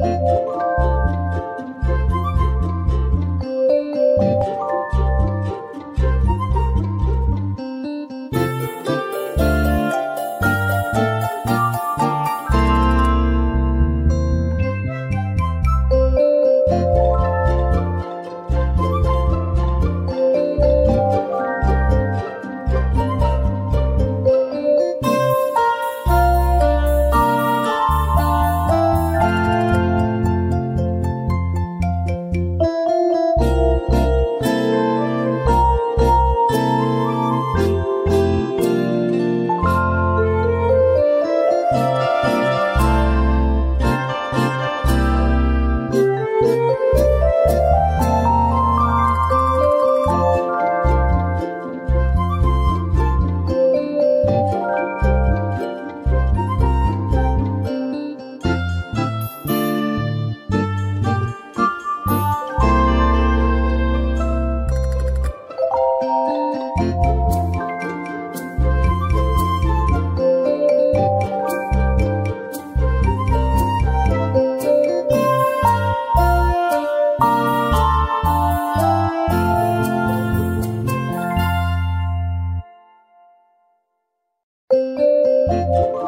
Música Música